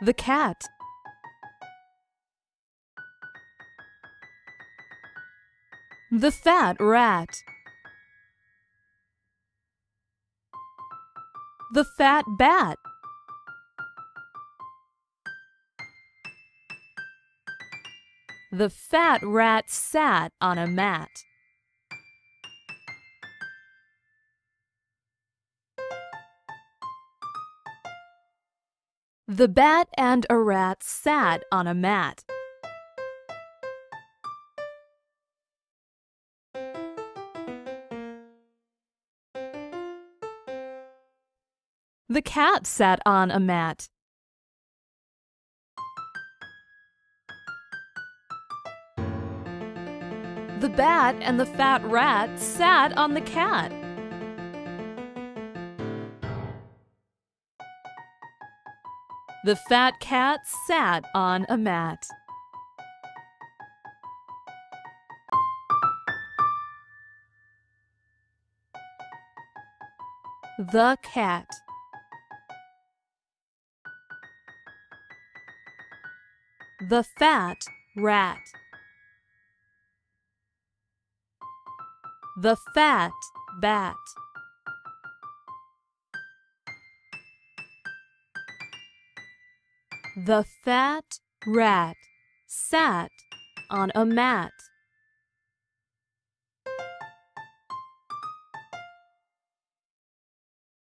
The cat. The fat rat. The fat bat. The fat rat sat on a mat. The bat and a rat sat on a mat. The cat sat on a mat. The bat and the fat rat sat on the cat. The fat cat sat on a mat. The cat. The fat rat. The fat bat. The fat rat sat on a mat.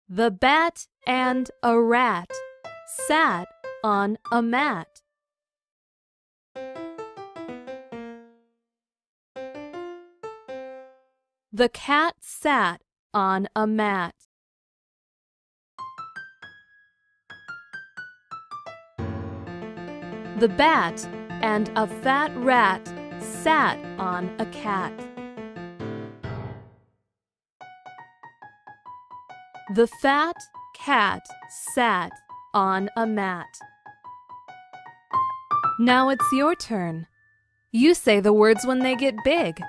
The bat and a rat sat on a mat. The cat sat on a mat. The bat and a fat rat sat on a cat. The fat cat sat on a mat. Now it's your turn. You say the words when they get big.